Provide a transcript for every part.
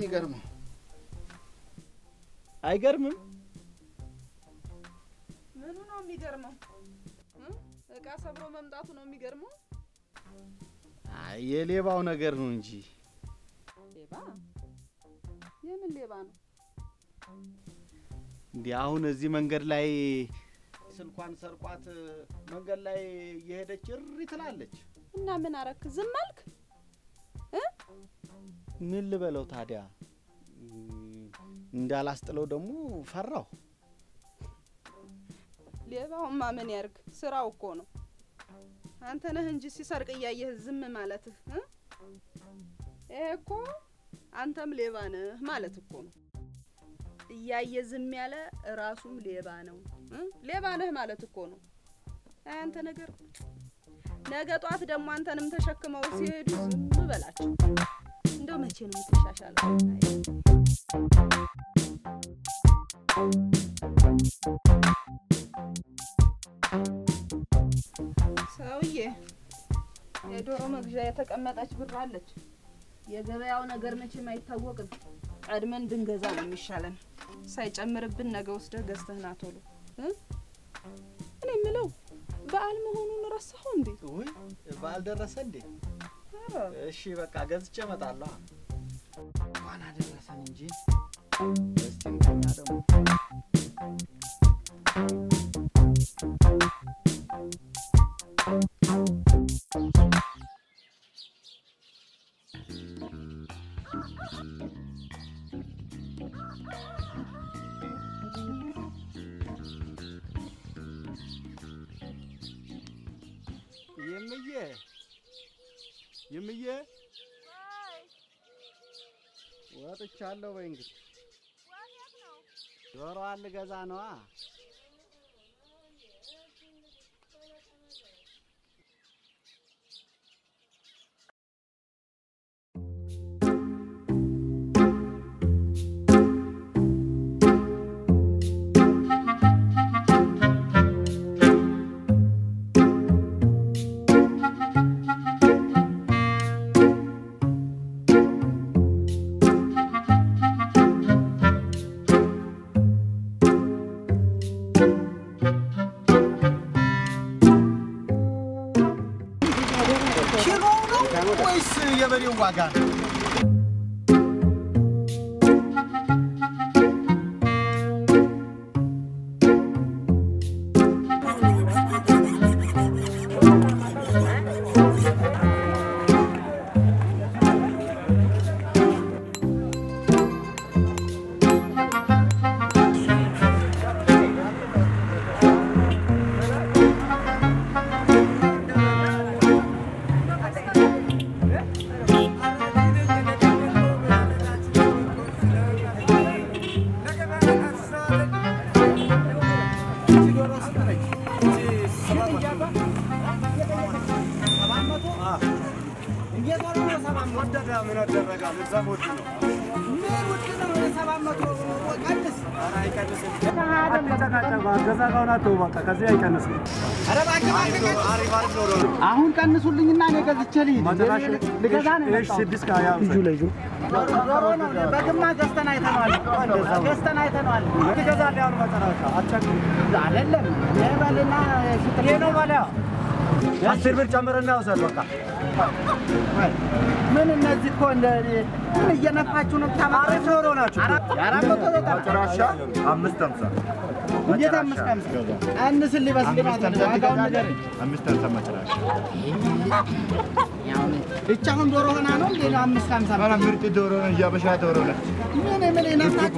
የሚገርመው። አይገርምም? ምኑ ነው የሚገርመው? እ? እቃ ሰብሮ መምጣቱ ነው የሚገርመው? አይ የሌባው ነገር ነው እንጂ ሌባ? የምን ሌባ ነው? እንዲህ አሁን እዚህ መንገድ ላይ ስልኳን ሰርቋት መንገድ ላይ እየሄደች እሪ ትላለች። እና ምን አረክ? ዝም አልክ? ምን ልበለው ታዲያ? እንዳላስጥለው ደግሞ ፈራሁ። ሌባውማ ምን ያርግ? ስራው እኮ ነው። አንተ ነህ እንጂ ሲሰርቅ እያየህ ዝም ማለትህ? ይሄ እኮ አንተም ሌባ ነህ ማለት እኮ ነው። እያየ ዝም ያለ ራሱም ሌባ ነው? ሌባ ነህ ማለት እኮ ነው። አንተ ነገር ነገ ጧት ደግሞ አንተንም ተሸክመው ሲሄዱ ዝም በላቸው። መቼ ነው የምትሻሻለው? ሰውዬ የዶሮ መግዣ የተቀመጠች ብር አለች። የገበያው ነገር መቼም አይታወቅም። ቀድመን ብንገዛ ነው የሚሻለን። ሳይጨምርብን ነገ ወስደህ ገዝተህ ና ቶሎ እ? እኔ የምለው በዓል መሆኑን ረሳኸው እንዴ? ውይ በዓል ደረሰ እንዴ? እሺ በቃ ገዝቼ እመጣለሁ። አደረሰን እንጂ እስቲ እንተኛ ደግሞ የምዬ የምዬ ወጥቻለሁ። በይ እንግዲህ ዶሮዋን ልገዛ ነዋ። Oi, se um Waga. ዋጋ ነው? አሁን ቀንሱልኝና እኔ ገዝቼ ልሂድ። ልገዛ ነው የመጣሁት። ዶሮ ነው በግማ ገዝተን አይተነዋል። ገዝተን አይተነዋል። አይደለም ይሄ በልና ሽጥሬ ነው በላ አስር ብር ጨምርና ውሰድ በቃ። ምን እነዚህ እኮ እንደ ምን እየነፋችሁ ነው ታማራ አሪፍ ዶሮ ናቸው። አራት መቶ ዘጠና አምስት ሃምሳ እንዴት አምስት ዋጋውን አምስት መጨረሻ። አሁን ዶሮ ሆና ነው እንዴ አምስት ኧረ ምርጥ ዶሮ ነው፣ የሀበሻ ዶሮ ምን ምን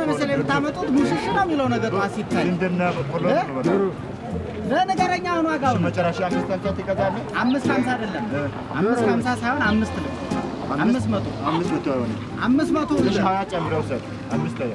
ነው መሰለኝ የምታመጡት ሙሽሽ ነው የሚለው ነገር ጠዋት ሲታይ ዝንድና በቆሎ ነው በቃ። ለነገረኛ አሁን ዋጋውን መጨረሻ አምስት ሃምሳ ትገዛለህ? አምስት ሃምሳ አይደለም አምስት ሃምሳ ሳይሆን አምስት ነው አምስት መቶ አምስት መቶ አይሆንም። አምስት መቶ ሀያ ጨምረህ ውሰድ። አምስት ከያ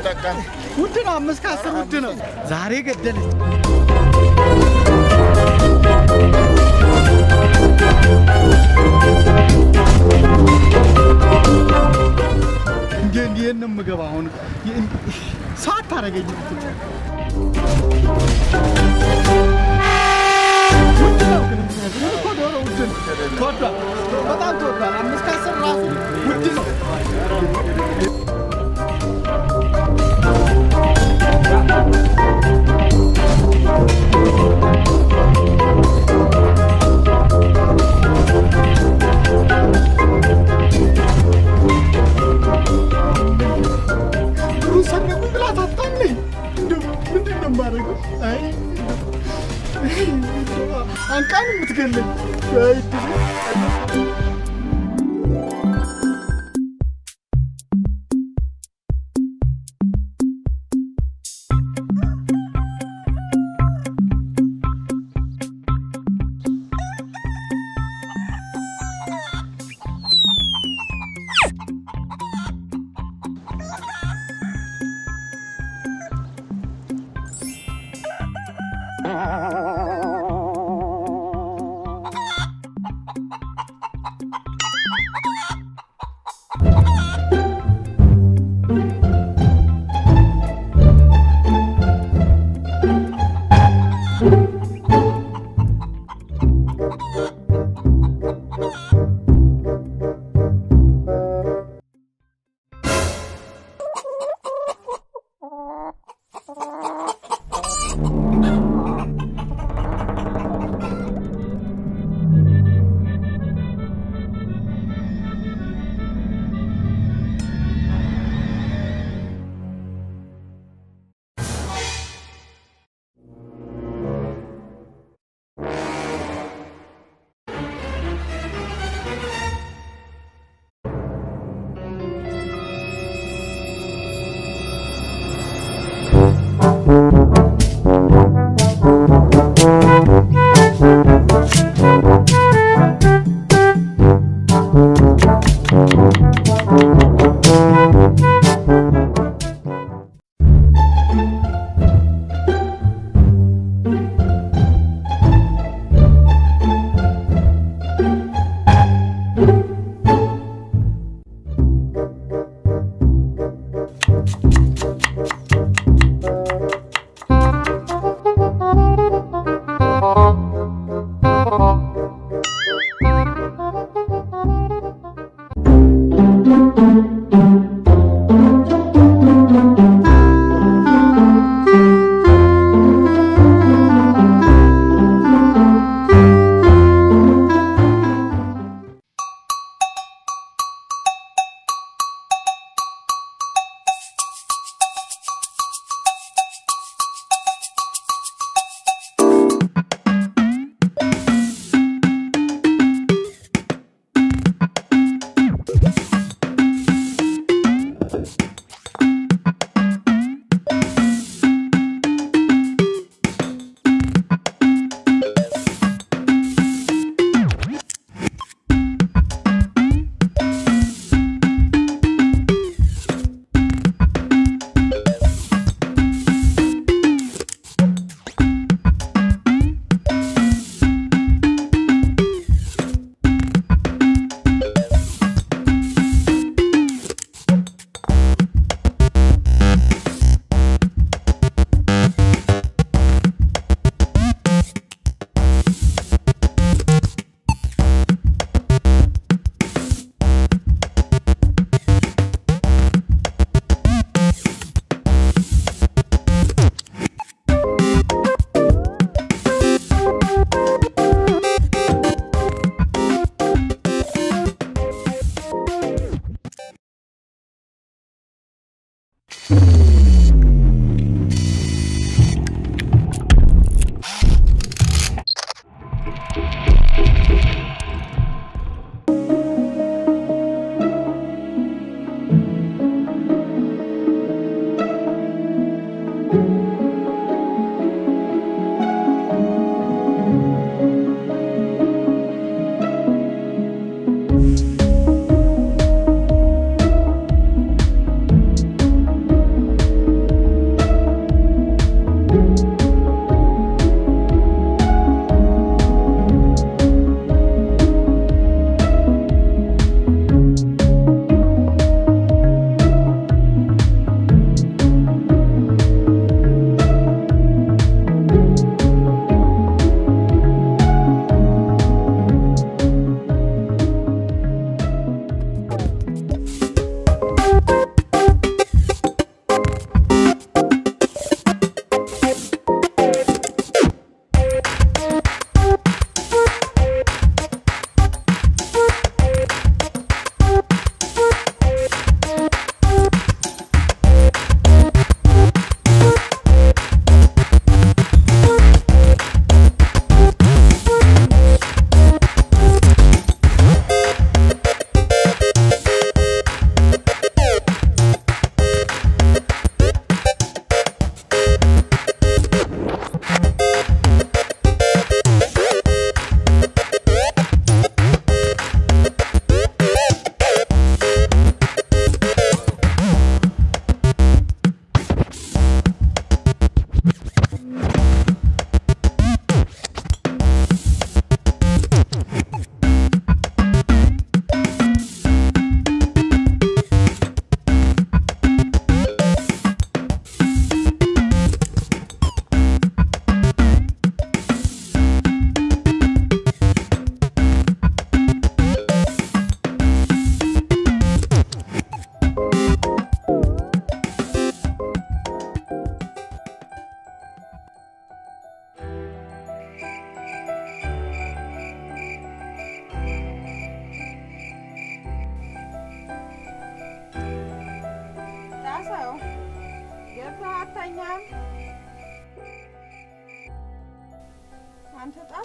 ተጠቀም። ውድ ነው። አምስት ከአስር ውድ ነው። ዛሬ ገደለች። እንዴ እንዴ ነው የምገባው አሁን ሰዓት ታደርገኝ ውድ ነው በጣም ተወዷል። አምስት ከአስር ራሱ ውድ ነው። አንቃን የምትገለኝ fuck.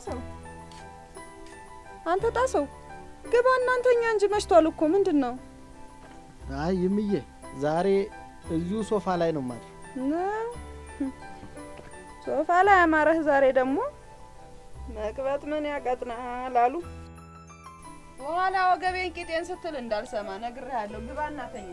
ጣሰው አንተ ጣሰው ግባ እናንተኛ እንጂ መሽቷል እኮ ምንድን ነው? አይ ይምዬ ዛሬ እዚሁ ሶፋ ላይ ነው ነው ሶፋ ላይ አማረህ። ዛሬ ደግሞ መቅበጥ ምን ያቀጥናል አሉ። በኋላ ወገቤን ቂጤን ስትል እንዳልሰማ ነግሬሃለሁ። ግባ እናተኛ።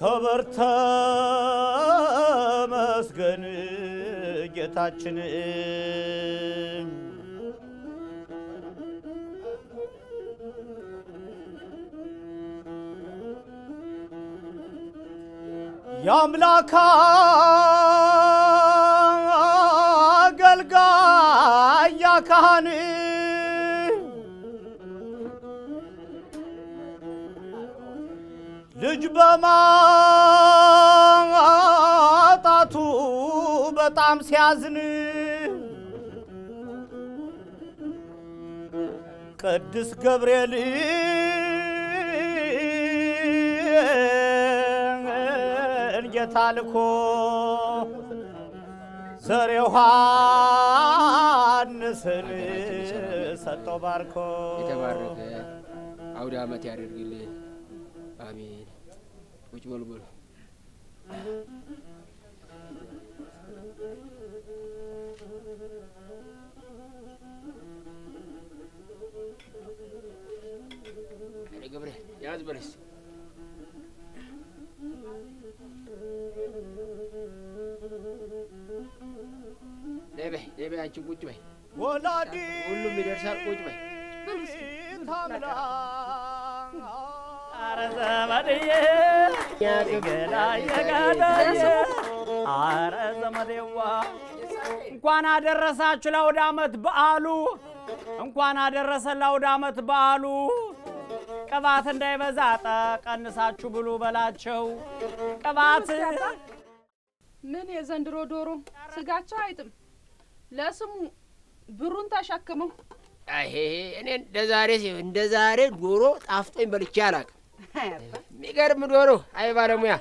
ከበርተ መስገን ጌታችን የአምላክ ያካህን ልጅ በማጣቱ በጣም ሲያዝን ቅዱስ ገብርኤል ጌታ ልኮ ዘር ዮሐንስን ሰጠው ባርኮ የተባረከ አውደ ዓመት ያደርግልን። አሜን። ቁጭ በሉ በሉ። ገብረ ያዝ በለስ በይ ነይ በይ አንቺም ቁጭ በይ። ወላዲ ሁሉም ይደርሳል። ቁጭ በይ። አረ ዘመድዬ አረ ዘመዴዋ እንኳን አደረሳችሁ ለአውደ ዓመት በዓሉ እንኳን አደረሰ ለአውደ ዓመት በዓሉ ቅባት እንዳይበዛ ቀንሳችሁ ብሉ በላቸው ቅባት ምን የዘንድሮ ዶሮ ስጋቸው አይጥም። ለስሙ ብሩን ተሸክመው አሄ እኔ እንደ ዛሬ እንደ ዛሬ ዶሮ ጣፍጦኝ በልቼ አላውቅም። የሚገርም ዶሮ። አይ ባለሙያ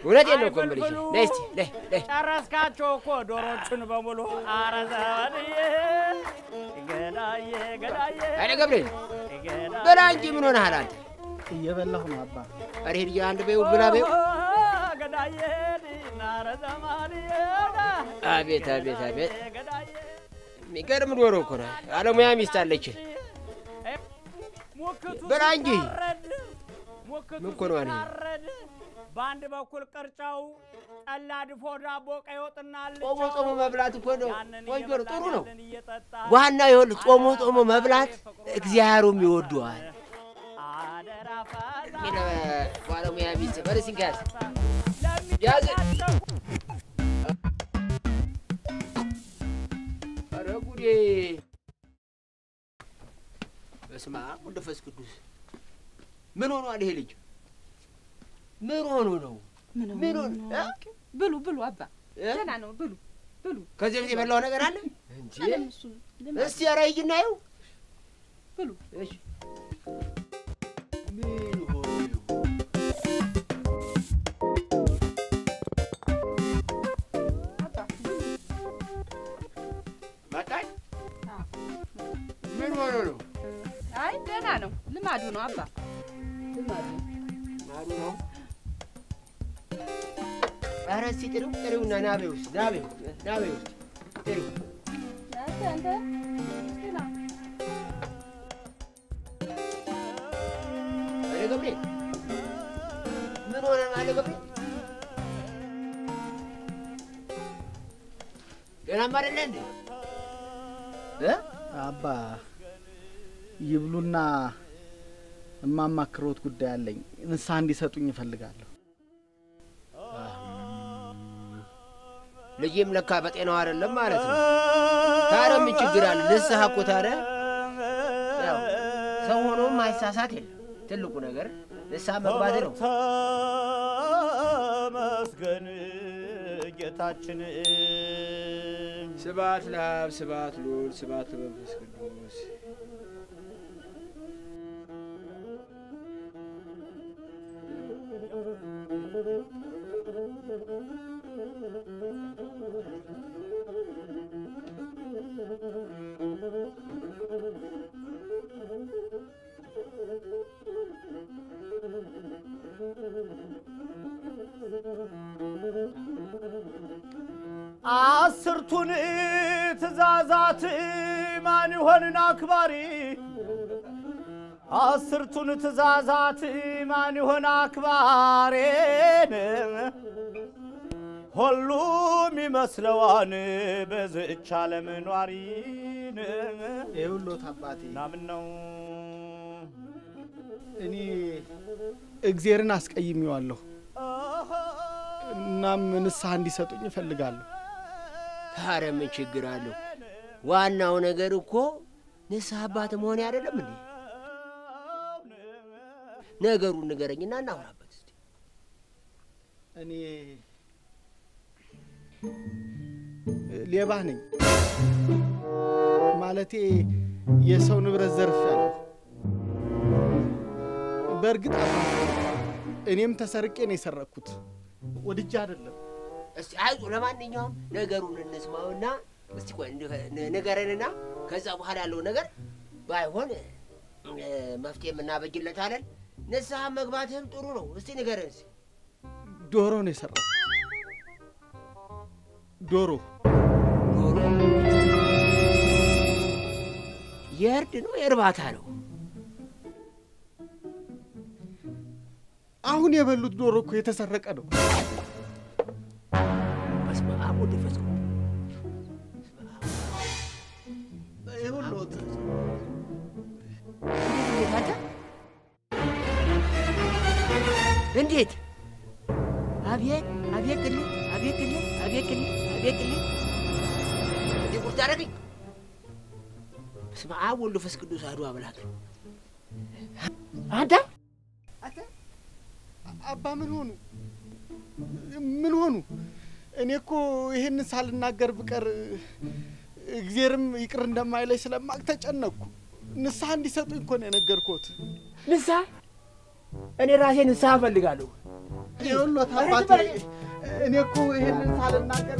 እውነቴን ነው እኮ የምልሽ። ነይ እስኪ ነይ ነይ። ጨረስካቸው እኮ ዶሮቹን በሙሉ። ገብርኤል ገዳዬ በላ እንጂ ምን ሆነሃል አንተ? እየበላሁ ነው አባ። አረ ሂድ አንድ በይው ብላ በይው። ገዳዬ ዘመድዬ አቤት አቤት አቤት የሚገርም ዶሮ እኮ ነው። ባለሙያ ሚስት አለች። ሙክቱ በላ እንጂ። ምን እኮ ነው አለ? በአንድ በኩል ቅርጫው ጠላ፣ ድፎ፣ ዳቦ፣ ቀይ ወጥና ጾሞ ጾሞ መብላት እኮ ነው ቆንጆ ነው፣ ጥሩ ነው። ዋና ይኸውልህ ጾሞ ጾሞ መብላት እግዚአብሔሩም ይወደዋል። ባለሙያ ሚስት እንካ ያዝ። ጉዴ በስመ አብ ወመንፈስ ቅዱስ። ምን ሆኗል ይሄ ልጅ? ምን ሆኖ ነው? ምን ሆኖ? ብሉ ብሉ አባ? ደህና ነው ብሉ ብሉ ከዚህ በፊት የበላው ነገር አለ እንጂ? እስቲ ኧረ ሂጂ እናየው። ብሉ እሺ ልማዱ ነው አባ ልማዱ ነው ኧረ እስኪ ጥሪው ጥሪውና ና በይው እስኪ ና በይው ና በይው እስኪ ጥሪው። አንተ ገብርኤል ምን ሆነ ነው አለ ገብርኤል? ገናማ አይደለ እንዴ? እ አባ ይብሉና የማማክሮት ጉዳይ አለኝ። ንስሐ እንዲሰጡኝ እፈልጋለሁ። ልጅም ለካ በጤናው አይደለም ማለት ነው። ታዲያ ምን ችግር አለ? ንስሐ እኮ ታዲያ ያው ሰው ሆኖም ማይሳሳት የለም። ትልቁ ነገር ንስሐ መግባት ነው። ተመስገን ጌታችን ስብሐት ለአብ፣ ስብሐት ለወልድ፣ ስብሐት ለመንፈስ ቅዱስ። አስርቱን ትእዛዛት ማን ይሆንን አክባሪ? አስርቱን ትእዛዛት ማን ይሆን አክባሬን? ሁሉም ይመስለዋን በዝች ዓለም ኗሪን ይኸውልዎት አባቴ ናምን ነው እኔ እግዜርን አስቀይሜዋለሁ። እናም ንስሐ እንዲሰጡኝ እፈልጋለሁ። ታዲያ ምን ችግር አለው? ዋናው ነገር እኮ ንስሐ አባት መሆን አይደለም እንዴ? ነገሩን ንገረኝና እናውራበት እስቲ። እኔ ሌባ ነኝ። ማለቴ የሰው ንብረት ዘርፌያለሁ። በእርግጥ አባቴ፣ እኔም ተሰርቄ ነው የሰረቅኩት፣ ወድጄ አይደለም። እስቲ አይዞ፣ ለማንኛውም ነገሩን እንስማውና እስቲ ቆይ ንገረንና ከዛ በኋላ ያለው ነገር ባይሆን መፍትሄ የምናበጅለታለን። ንስሐ መግባትህም ጥሩ ነው። እስቲ ንገረን እስቲ። ዶሮ ነው የሰረቅኩት። ዶሮ ዶሮ የእርድ ነው የእርባታ ነው? አሁን የበሉት ዶሮ እኮ የተሰረቀ ነው። በስመ አብ ወወልድ ወመንፈስ ቅዱስ። ይኸውልዎት እንዴት? አቤት አቤት ቅሌ አቤት ቅሌ አቤት ቅሌ አቤት ቅሌ እንዲህ ቁርጥ አደረገኝ። በስመ አብ ወወልድ ወመንፈስ ቅዱስ አሐዱ አምላክ። አንተ አባ ምን ሆኑ? ምን ሆኑ? እኔ እኮ ይህን ሳልናገር ብቀር እግዜርም ይቅር እንደማይለኝ ስለማቅ ተጨነቅኩ። ንስሐ እንዲሰጡኝ እኮ ነው የነገርኩት። ንስሐ እኔ ራሴ ንስሐ እፈልጋለሁ። ይኸውልዎት አባቴ፣ እኔ እኮ ይህንን ሳልናገር